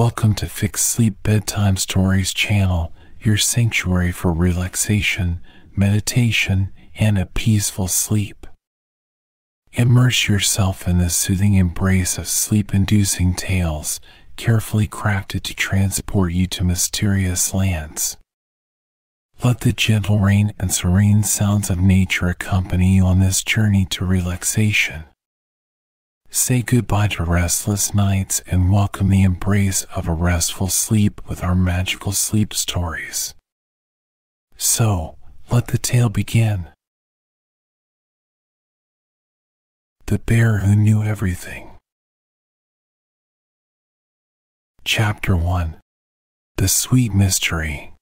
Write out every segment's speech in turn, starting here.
Welcome to Fix Sleep Bedtime Stories channel, your sanctuary for relaxation, meditation, and a peaceful sleep. Immerse yourself in the soothing embrace of sleep inducing tales, carefully crafted to transport you to mysterious lands. Let the gentle rain and serene sounds of nature accompany you on this journey to relaxation. Say goodbye to restless nights and welcome the embrace of a restful sleep with our magical sleep stories. So, let the tale begin. The Bear Who Knew Everything. Chapter 1 The Sweet Mystery.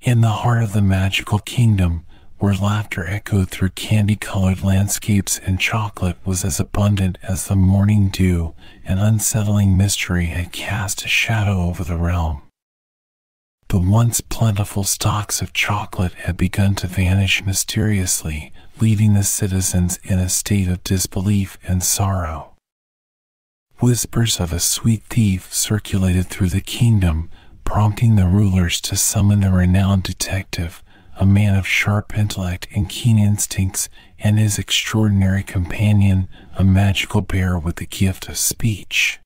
In the heart of the magical kingdom, where laughter echoed through candy colored landscapes and chocolate was as abundant as the morning dew, an unsettling mystery had cast a shadow over the realm. The once plentiful stocks of chocolate had begun to vanish mysteriously, leaving the citizens in a state of disbelief and sorrow. Whispers of a sweet thief circulated through the kingdom, prompting the rulers to summon the renowned detective, a man of sharp intellect and keen instincts, and his extraordinary companion, a magical bear with the gift of speech.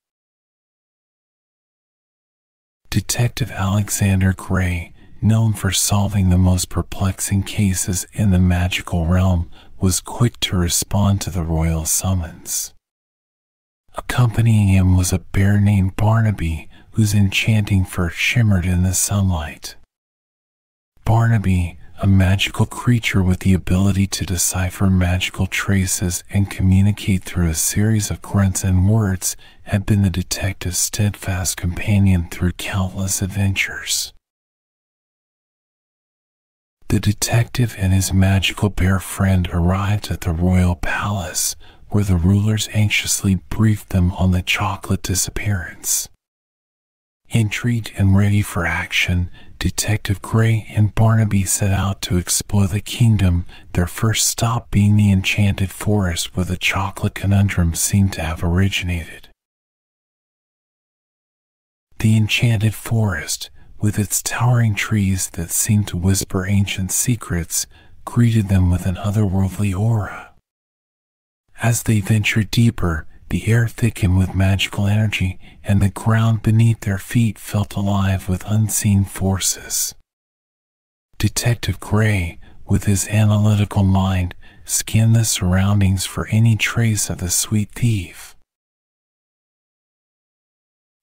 Detective Alexander Gray, known for solving the most perplexing cases in the magical realm, was quick to respond to the royal summons. Accompanying him was a bear named Barnaby, whose enchanting fur shimmered in the sunlight. Barnaby, a magical creature with the ability to decipher magical traces and communicate through a series of grunts and words, had been the detective's steadfast companion through countless adventures. The detective and his magical bear friend arrived at the royal palace, where the rulers anxiously briefed them on the chocolate disappearance. Intrigued and ready for action, Detective Gray and Barnaby set out to explore the kingdom, their first stop being the enchanted forest where the chocolate conundrum seemed to have originated. The enchanted forest, with its towering trees that seemed to whisper ancient secrets, greeted them with an otherworldly aura. As they ventured deeper, the air thickened with magical energy, and the ground beneath their feet felt alive with unseen forces. Detective Gray, with his analytical mind, scanned the surroundings for any trace of the sweet thief.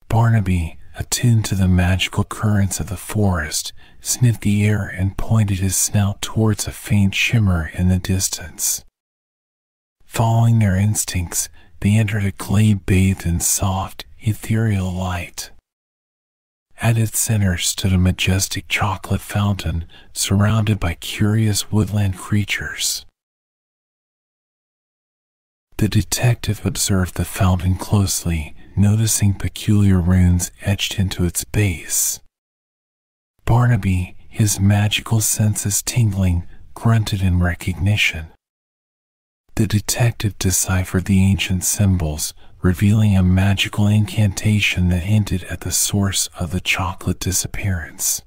Barnaby, attuned to the magical currents of the forest, sniffed the air and pointed his snout towards a faint shimmer in the distance. Following their instincts, they entered a glade bathed in soft, ethereal light. At its center stood a majestic chocolate fountain surrounded by curious woodland creatures. The detective observed the fountain closely, noticing peculiar runes etched into its base. Barnaby, his magical senses tingling, grunted in recognition. The detective deciphered the ancient symbols, revealing a magical incantation that hinted at the source of the chocolate disappearance.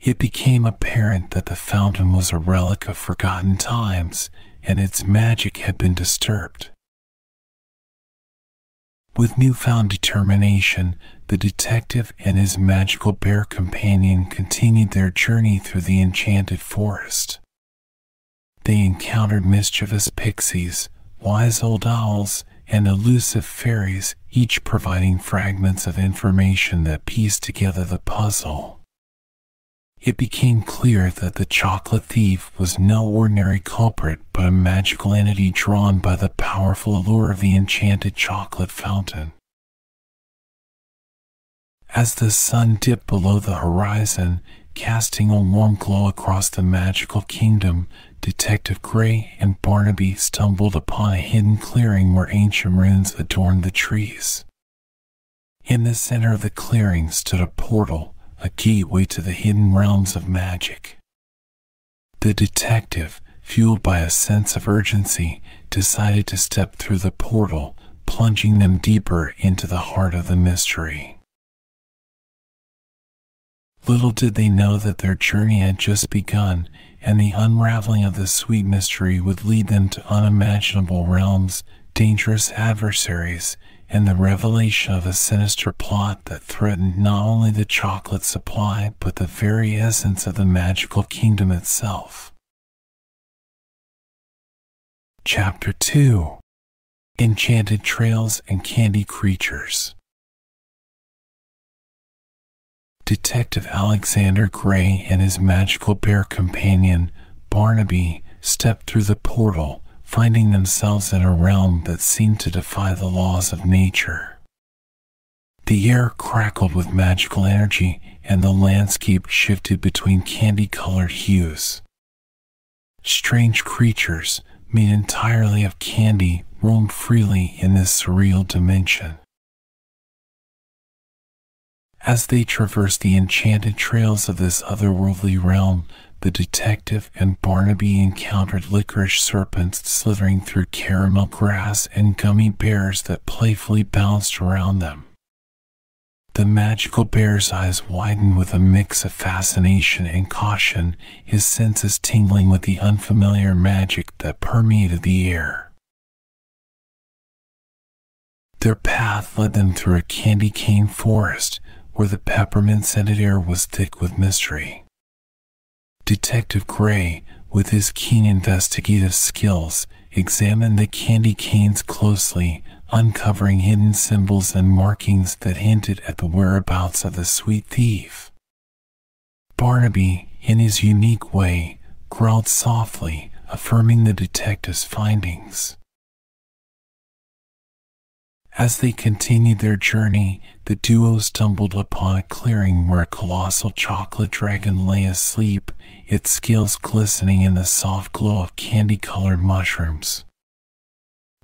It became apparent that the fountain was a relic of forgotten times, and its magic had been disturbed. With newfound determination, the detective and his magical bear companion continued their journey through the enchanted forest they encountered mischievous pixies, wise old owls, and elusive fairies, each providing fragments of information that pieced together the puzzle. It became clear that the chocolate thief was no ordinary culprit but a magical entity drawn by the powerful allure of the enchanted chocolate fountain. As the sun dipped below the horizon, casting a warm glow across the magical kingdom, Detective Gray and Barnaby stumbled upon a hidden clearing where ancient ruins adorned the trees. In the center of the clearing stood a portal, a gateway to the hidden realms of magic. The detective, fueled by a sense of urgency, decided to step through the portal, plunging them deeper into the heart of the mystery. Little did they know that their journey had just begun, and the unraveling of this sweet mystery would lead them to unimaginable realms, dangerous adversaries, and the revelation of a sinister plot that threatened not only the chocolate supply but the very essence of the magical kingdom itself. Chapter 2 Enchanted Trails and Candy Creatures Detective Alexander Gray and his magical bear companion, Barnaby, stepped through the portal, finding themselves in a realm that seemed to defy the laws of nature. The air crackled with magical energy, and the landscape shifted between candy colored hues. Strange creatures, made entirely of candy, roamed freely in this surreal dimension. As they traversed the enchanted trails of this otherworldly realm, the detective and Barnaby encountered licorice serpents slithering through caramel grass and gummy bears that playfully bounced around them. The magical bear's eyes widened with a mix of fascination and caution, his senses tingling with the unfamiliar magic that permeated the air. Their path led them through a candy cane forest, where the peppermint scented air was thick with mystery. Detective Gray, with his keen investigative skills, examined the candy canes closely, uncovering hidden symbols and markings that hinted at the whereabouts of the sweet thief. Barnaby, in his unique way, growled softly, affirming the detective's findings. As they continued their journey, the duo stumbled upon a clearing where a colossal chocolate dragon lay asleep, its scales glistening in the soft glow of candy colored mushrooms.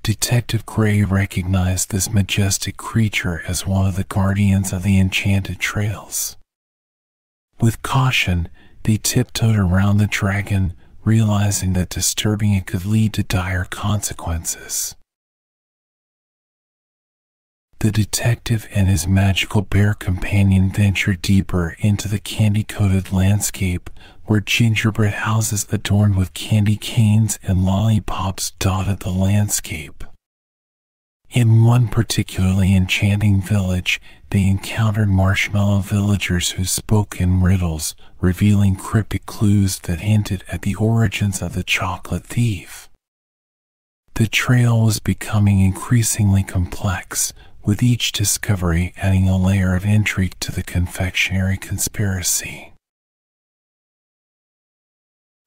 Detective Gray recognized this majestic creature as one of the guardians of the enchanted trails. With caution, they tiptoed around the dragon, realizing that disturbing it could lead to dire consequences. The detective and his magical bear companion venture deeper into the candy coated landscape where gingerbread houses adorned with candy canes and lollipops dotted the landscape. In one particularly enchanting village, they encountered marshmallow villagers who spoke in riddles, revealing cryptic clues that hinted at the origins of the chocolate thief. The trail was becoming increasingly complex, with each discovery adding a layer of intrigue to the confectionery conspiracy.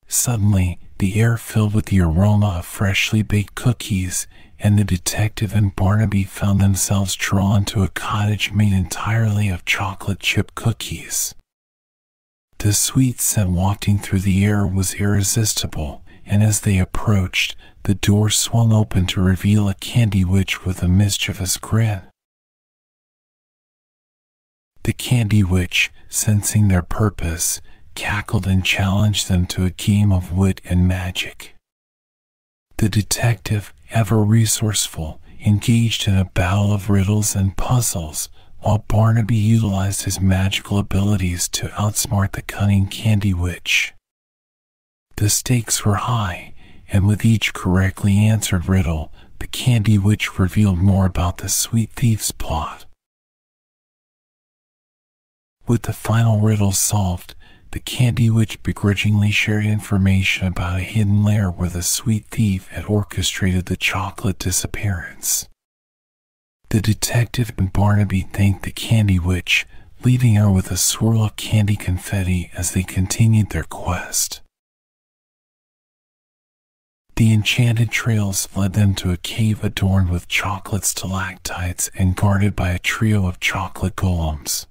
Suddenly, the air filled with the aroma of freshly baked cookies, and the detective and Barnaby found themselves drawn to a cottage made entirely of chocolate chip cookies. The sweet scent wafting through the air was irresistible, and as they approached, the door swung open to reveal a candy witch with a mischievous grin. The Candy Witch, sensing their purpose, cackled and challenged them to a game of wit and magic. The detective, ever resourceful, engaged in a battle of riddles and puzzles, while Barnaby utilized his magical abilities to outsmart the cunning Candy Witch. The stakes were high, and with each correctly answered riddle, the Candy Witch revealed more about the sweet thief's plot. With the final riddle solved, the Candy Witch begrudgingly shared information about a hidden lair where the sweet thief had orchestrated the chocolate disappearance. The detective and Barnaby thanked the Candy Witch, leaving her with a swirl of candy confetti as they continued their quest. The enchanted trails led them to a cave adorned with chocolate stalactites and guarded by a trio of chocolate golems.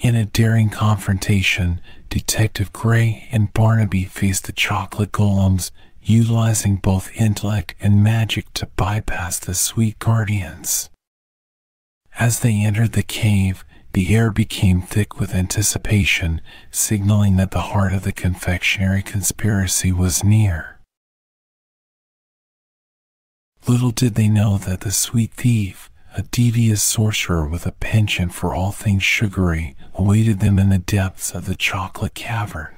In a daring confrontation, Detective Gray and Barnaby faced the chocolate golems, utilizing both intellect and magic to bypass the sweet guardians. As they entered the cave, the air became thick with anticipation, signaling that the heart of the confectionery conspiracy was near. Little did they know that the sweet thief, a devious sorcerer with a penchant for all things sugary, awaited them in the depths of the chocolate cavern.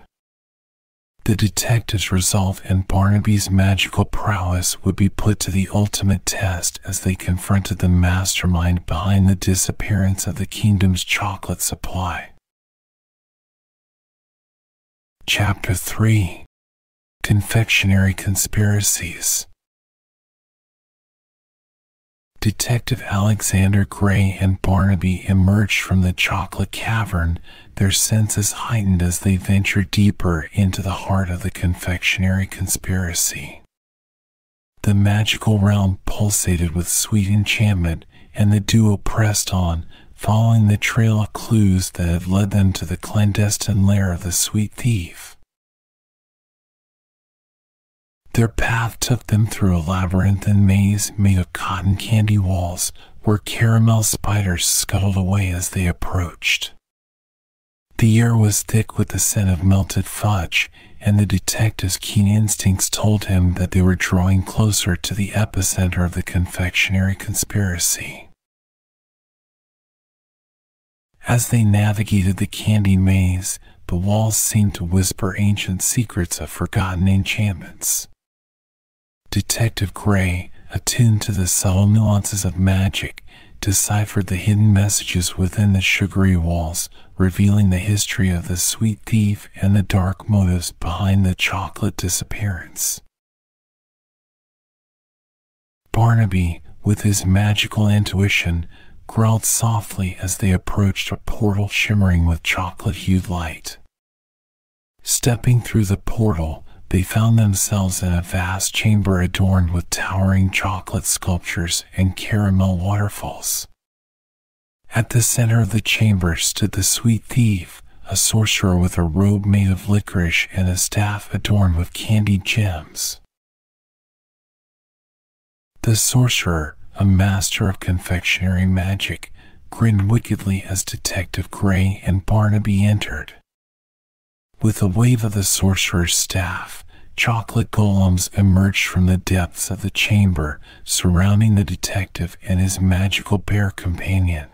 The detectives' resolve and Barnaby's magical prowess would be put to the ultimate test as they confronted the mastermind behind the disappearance of the kingdom's chocolate supply. Chapter 3 Confectionery Conspiracies Detective Alexander Gray and Barnaby emerged from the chocolate cavern, their senses heightened as they ventured deeper into the heart of the confectionery conspiracy. The magical realm pulsated with sweet enchantment, and the duo pressed on, following the trail of clues that had led them to the clandestine lair of the sweet thief. Their path took them through a labyrinthine maze made of cotton candy walls, where caramel spiders scuttled away as they approached. The air was thick with the scent of melted fudge, and the detective's keen instincts told him that they were drawing closer to the epicenter of the confectionery conspiracy. As they navigated the candy maze, the walls seemed to whisper ancient secrets of forgotten enchantments. Detective Gray, attuned to the subtle nuances of magic, deciphered the hidden messages within the sugary walls, revealing the history of the sweet thief and the dark motives behind the chocolate disappearance. Barnaby, with his magical intuition, growled softly as they approached a portal shimmering with chocolate hued light. Stepping through the portal, they found themselves in a vast chamber adorned with towering chocolate sculptures and caramel waterfalls. At the center of the chamber stood the sweet thief, a sorcerer with a robe made of licorice and a staff adorned with candied gems. The sorcerer, a master of confectionery magic, grinned wickedly as Detective Gray and Barnaby entered. With a wave of the sorcerer's staff, chocolate golems emerged from the depths of the chamber, surrounding the detective and his magical bear companion.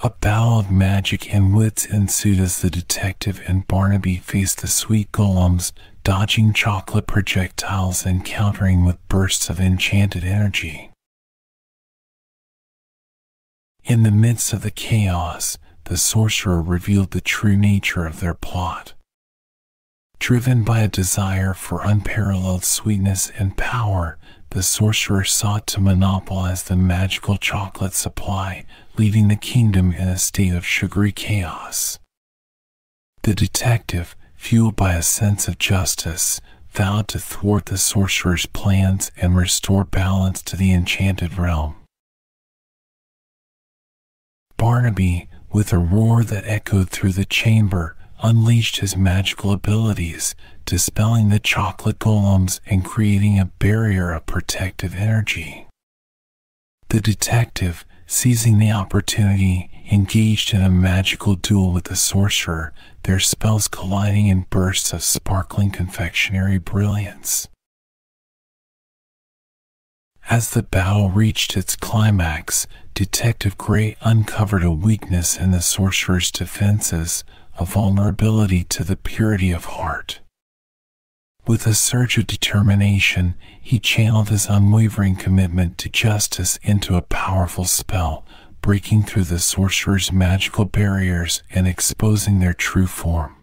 A battle of magic and wits ensued as the detective and Barnaby faced the sweet golems, dodging chocolate projectiles and countering with bursts of enchanted energy. In the midst of the chaos, the sorcerer revealed the true nature of their plot. Driven by a desire for unparalleled sweetness and power, the sorcerer sought to monopolize the magical chocolate supply, leaving the kingdom in a state of sugary chaos. The detective, fueled by a sense of justice, vowed to thwart the sorcerer's plans and restore balance to the enchanted realm. Barnaby, with a roar that echoed through the chamber, unleashed his magical abilities, dispelling the chocolate golems and creating a barrier of protective energy. The detective, seizing the opportunity, engaged in a magical duel with the sorcerer, their spells colliding in bursts of sparkling confectionery brilliance. As the battle reached its climax, Detective Gray uncovered a weakness in the sorcerer's defenses, a vulnerability to the purity of heart. With a surge of determination, he channeled his unwavering commitment to justice into a powerful spell, breaking through the sorcerer's magical barriers and exposing their true form.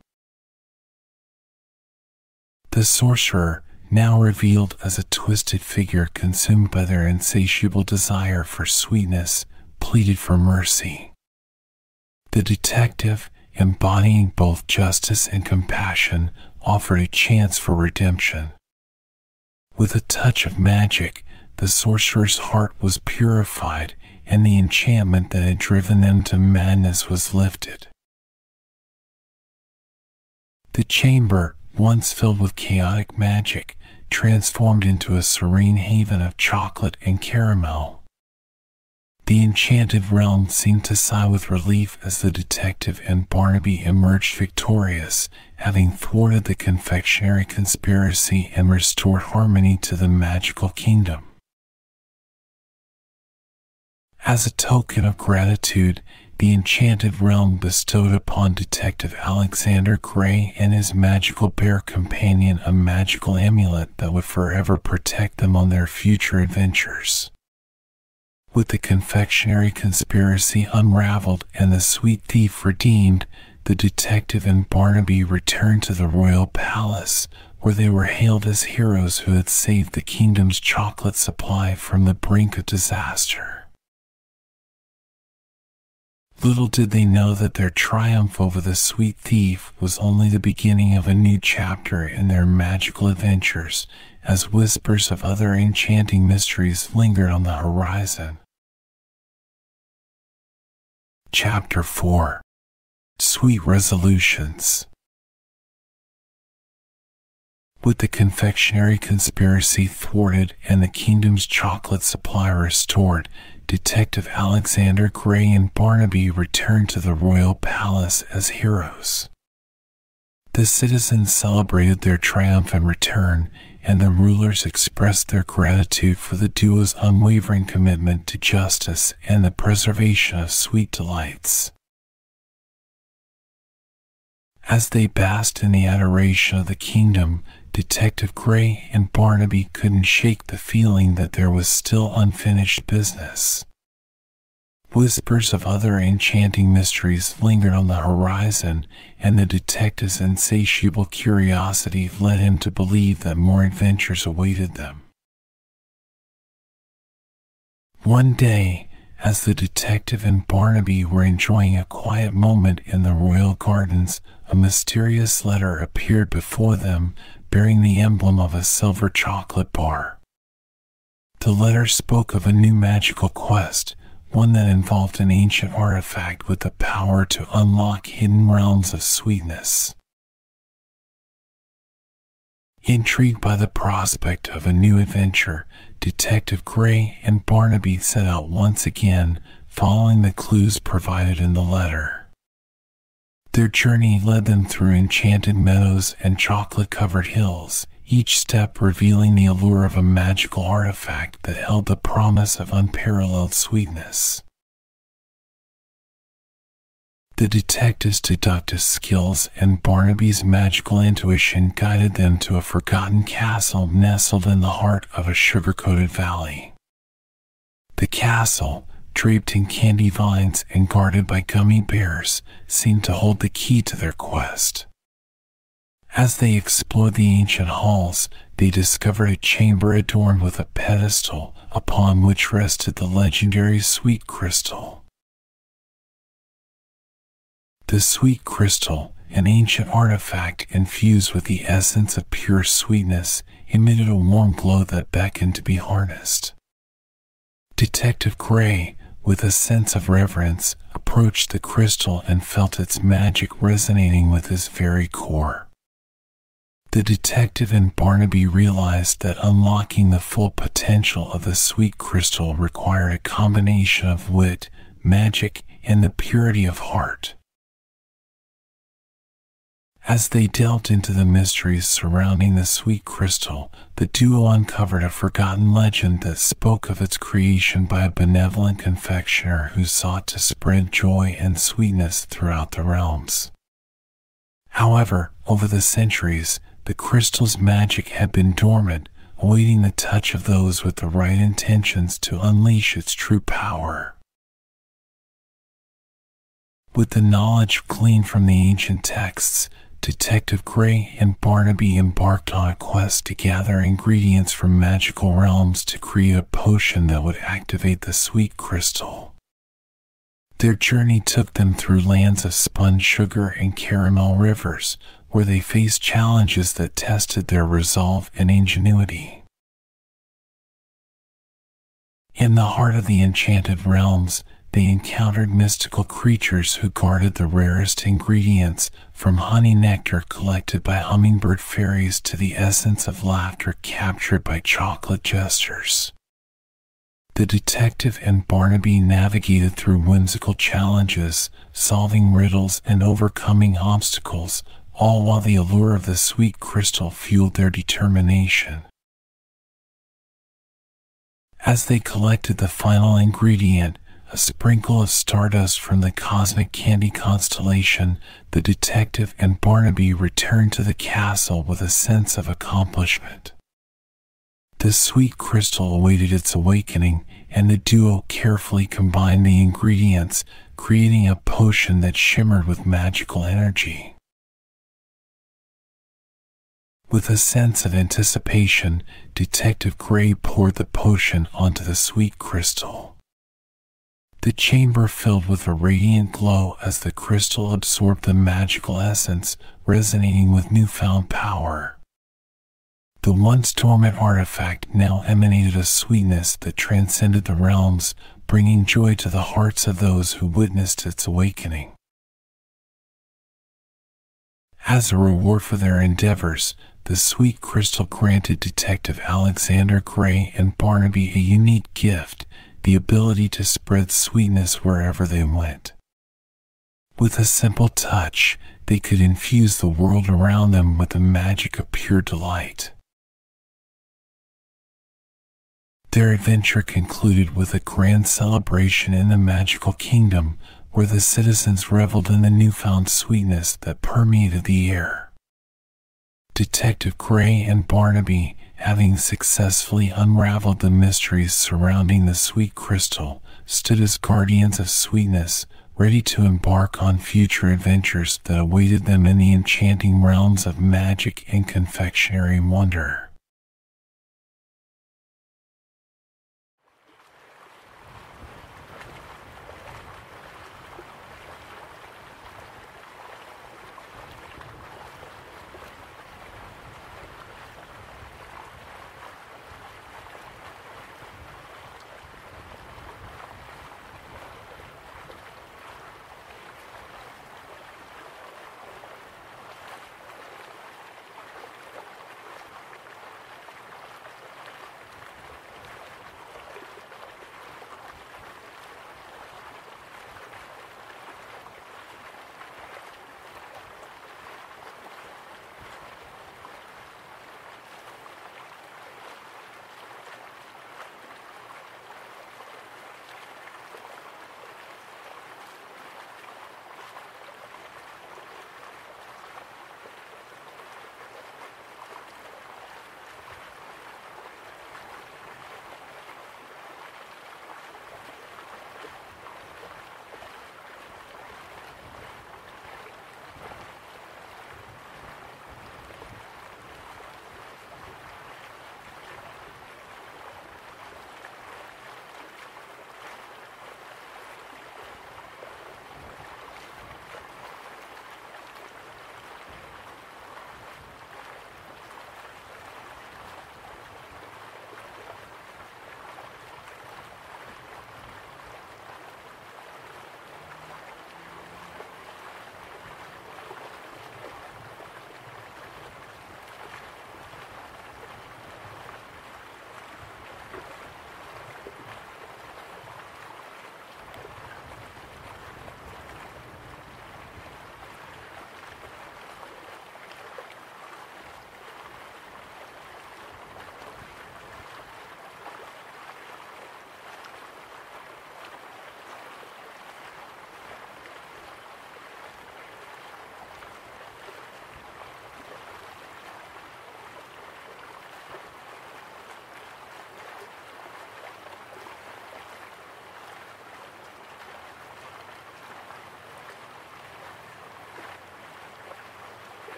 The sorcerer, now revealed as a twisted figure consumed by their insatiable desire for sweetness, pleaded for mercy. The detective, embodying both justice and compassion, offered a chance for redemption. With a touch of magic, the sorcerer's heart was purified and the enchantment that had driven them to madness was lifted. The chamber, once filled with chaotic magic, transformed into a serene haven of chocolate and caramel. The enchanted realm seemed to sigh with relief as the detective and Barnaby emerged victorious, having thwarted the confectionery conspiracy and restored harmony to the magical kingdom. As a token of gratitude, the enchanted realm bestowed upon Detective Alexander Gray and his magical bear companion a magical amulet that would forever protect them on their future adventures. With the confectionery conspiracy unraveled and the sweet thief redeemed, the detective and Barnaby returned to the royal palace, where they were hailed as heroes who had saved the kingdom's chocolate supply from the brink of disaster. Little did they know that their triumph over the sweet thief was only the beginning of a new chapter in their magical adventures, as whispers of other enchanting mysteries lingered on the horizon. Chapter 4 Sweet Resolutions With the confectionery conspiracy thwarted and the kingdom's chocolate supply restored, Detective Alexander Gray and Barnaby returned to the royal palace as heroes. The citizens celebrated their triumph triumphant return, and the rulers expressed their gratitude for the duo's unwavering commitment to justice and the preservation of sweet delights. As they basked in the adoration of the kingdom, Detective Gray and Barnaby couldn't shake the feeling that there was still unfinished business. Whispers of other enchanting mysteries lingered on the horizon, and the detective's insatiable curiosity led him to believe that more adventures awaited them. One day, as the detective and Barnaby were enjoying a quiet moment in the royal gardens, a mysterious letter appeared before them bearing the emblem of a silver chocolate bar. The letter spoke of a new magical quest, one that involved an ancient artifact with the power to unlock hidden realms of sweetness. Intrigued by the prospect of a new adventure, Detective Gray and Barnaby set out once again, following the clues provided in the letter. Their journey led them through enchanted meadows and chocolate covered hills, each step revealing the allure of a magical artifact that held the promise of unparalleled sweetness. The detective's deductive skills and Barnaby's magical intuition guided them to a forgotten castle nestled in the heart of a sugar coated valley. The castle, draped in candy vines and guarded by gummy bears, seemed to hold the key to their quest. As they explored the ancient halls, they discovered a chamber adorned with a pedestal upon which rested the legendary sweet crystal. The sweet crystal, an ancient artifact infused with the essence of pure sweetness, emitted a warm glow that beckoned to be harnessed. Detective Gray, with a sense of reverence, approached the crystal and felt its magic resonating with his very core. The detective and Barnaby realized that unlocking the full potential of the sweet crystal required a combination of wit, magic, and the purity of heart. As they delved into the mysteries surrounding the sweet crystal, the duo uncovered a forgotten legend that spoke of its creation by a benevolent confectioner who sought to spread joy and sweetness throughout the realms. However, over the centuries, the crystal's magic had been dormant, awaiting the touch of those with the right intentions to unleash its true power. With the knowledge gleaned from the ancient texts, Detective Gray and Barnaby embarked on a quest to gather ingredients from magical realms to create a potion that would activate the sweet crystal. Their journey took them through lands of spun sugar and caramel rivers, where they faced challenges that tested their resolve and ingenuity. In the heart of the enchanted realms, they encountered mystical creatures who guarded the rarest ingredients, from honey nectar collected by hummingbird fairies to the essence of laughter captured by chocolate jesters. The detective and Barnaby navigated through whimsical challenges, solving riddles and overcoming obstacles, all while the allure of the sweet crystal fueled their determination. As they collected the final ingredient, a sprinkle of stardust from the cosmic candy constellation, the detective and Barnaby returned to the castle with a sense of accomplishment. The sweet crystal awaited its awakening, and the duo carefully combined the ingredients, creating a potion that shimmered with magical energy. With a sense of anticipation, Detective Gray poured the potion onto the sweet crystal. The chamber filled with a radiant glow as the crystal absorbed the magical essence, resonating with newfound power. The once dormant artifact now emanated a sweetness that transcended the realms, bringing joy to the hearts of those who witnessed its awakening. As a reward for their endeavors, the sweet crystal granted Detective Alexander Gray and Barnaby a unique gift the ability to spread sweetness wherever they went. With a simple touch, they could infuse the world around them with the magic of pure delight. Their adventure concluded with a grand celebration in the magical kingdom where the citizens reveled in the newfound sweetness that permeated the air. Detective Gray and Barnaby, having successfully unraveled the mysteries surrounding the sweet crystal, stood as guardians of sweetness, ready to embark on future adventures that awaited them in the enchanting realms of magic and confectionery wonder.